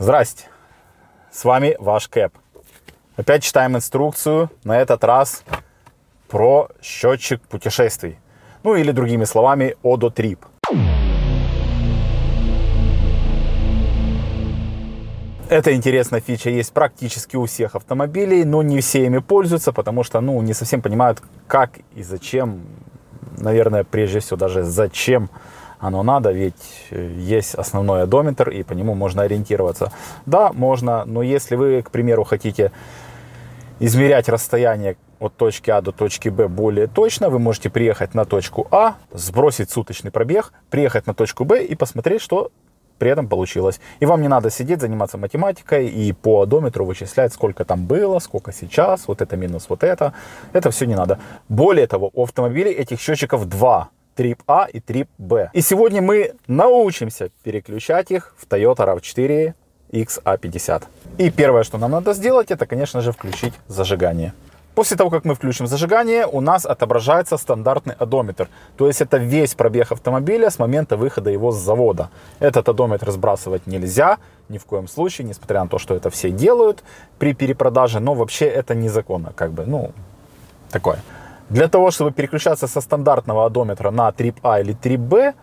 Здрасте, с вами ваш Кэп. Опять читаем инструкцию, на этот раз про счетчик путешествий. Ну или другими словами, Trip. Эта интересная фича есть практически у всех автомобилей, но не все ими пользуются, потому что ну, не совсем понимают, как и зачем, наверное, прежде всего даже зачем оно надо, ведь э, есть основной одометр, и по нему можно ориентироваться. Да, можно, но если вы, к примеру, хотите измерять расстояние от точки А до точки Б более точно, вы можете приехать на точку А, сбросить суточный пробег, приехать на точку Б и посмотреть, что при этом получилось. И вам не надо сидеть, заниматься математикой и по одометру вычислять, сколько там было, сколько сейчас, вот это минус вот это. Это все не надо. Более того, у автомобилей этих счетчиков два. Трип А и Трип Б. И сегодня мы научимся переключать их в Toyota RAV4 XA50. И первое, что нам надо сделать, это, конечно же, включить зажигание. После того, как мы включим зажигание, у нас отображается стандартный одометр. То есть это весь пробег автомобиля с момента выхода его с завода. Этот одометр сбрасывать нельзя, ни в коем случае, несмотря на то, что это все делают при перепродаже. Но вообще это незаконно, как бы, ну, такое. Для того, чтобы переключаться со стандартного одометра на А или Б,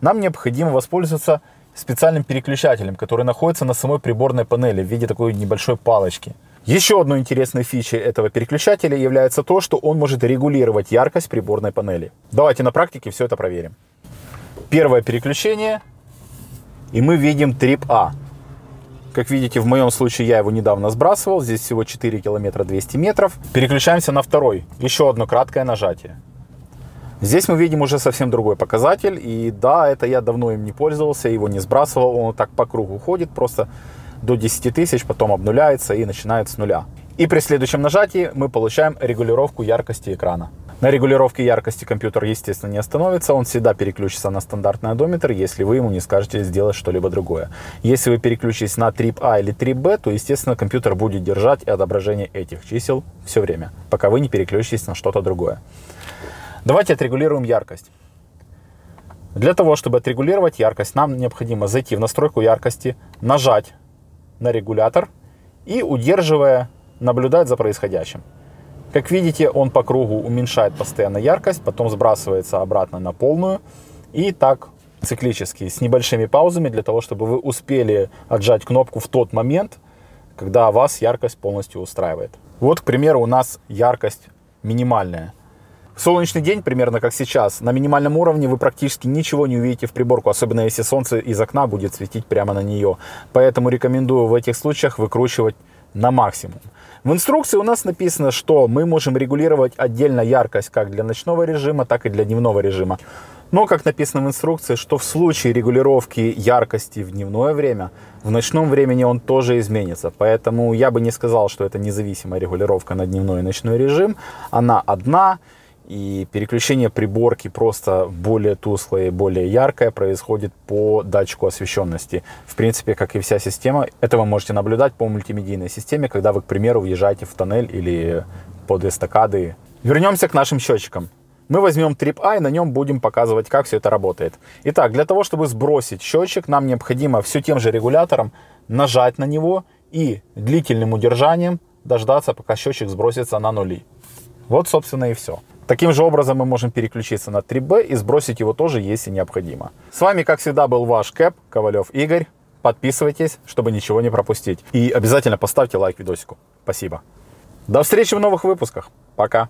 нам необходимо воспользоваться специальным переключателем, который находится на самой приборной панели в виде такой небольшой палочки. Еще одной интересной фичей этого переключателя является то, что он может регулировать яркость приборной панели. Давайте на практике все это проверим. Первое переключение, и мы видим А. Как видите, в моем случае я его недавно сбрасывал. Здесь всего 4 километра 200 метров. Переключаемся на второй. Еще одно краткое нажатие. Здесь мы видим уже совсем другой показатель. И да, это я давно им не пользовался, его не сбрасывал. Он так по кругу ходит, просто до 10 тысяч, потом обнуляется и начинает с нуля. И при следующем нажатии мы получаем регулировку яркости экрана. На регулировке яркости компьютер, естественно, не остановится, он всегда переключится на стандартный одометр, если вы ему не скажете сделать что-либо другое. Если вы переключитесь на трип А или Б, то, естественно, компьютер будет держать отображение этих чисел все время, пока вы не переключитесь на что-то другое. Давайте отрегулируем яркость. Для того, чтобы отрегулировать яркость, нам необходимо зайти в настройку яркости, нажать на регулятор и, удерживая, наблюдать за происходящим. Как видите, он по кругу уменьшает постоянно яркость, потом сбрасывается обратно на полную. И так циклически, с небольшими паузами, для того, чтобы вы успели отжать кнопку в тот момент, когда вас яркость полностью устраивает. Вот, к примеру, у нас яркость минимальная. Солнечный день, примерно как сейчас, на минимальном уровне вы практически ничего не увидите в приборку, особенно если солнце из окна будет светить прямо на нее. Поэтому рекомендую в этих случаях выкручивать на максимум. В инструкции у нас написано, что мы можем регулировать отдельно яркость как для ночного режима, так и для дневного режима. Но, как написано в инструкции, что в случае регулировки яркости в дневное время, в ночном времени он тоже изменится. Поэтому я бы не сказал, что это независимая регулировка на дневной и ночной режим. Она одна, и переключение приборки просто более тусклое, более яркое происходит по датчику освещенности. В принципе, как и вся система, это вы можете наблюдать по мультимедийной системе, когда вы, к примеру, въезжаете в тоннель или под эстакады. Вернемся к нашим счетчикам. Мы возьмем Trip A и на нем будем показывать, как все это работает. Итак, для того, чтобы сбросить счетчик, нам необходимо все тем же регулятором нажать на него и длительным удержанием дождаться, пока счетчик сбросится на нули. Вот, собственно, и все. Таким же образом мы можем переключиться на 3B и сбросить его тоже, если необходимо. С вами, как всегда, был ваш Кэп, Ковалев Игорь. Подписывайтесь, чтобы ничего не пропустить. И обязательно поставьте лайк видосику. Спасибо. До встречи в новых выпусках. Пока.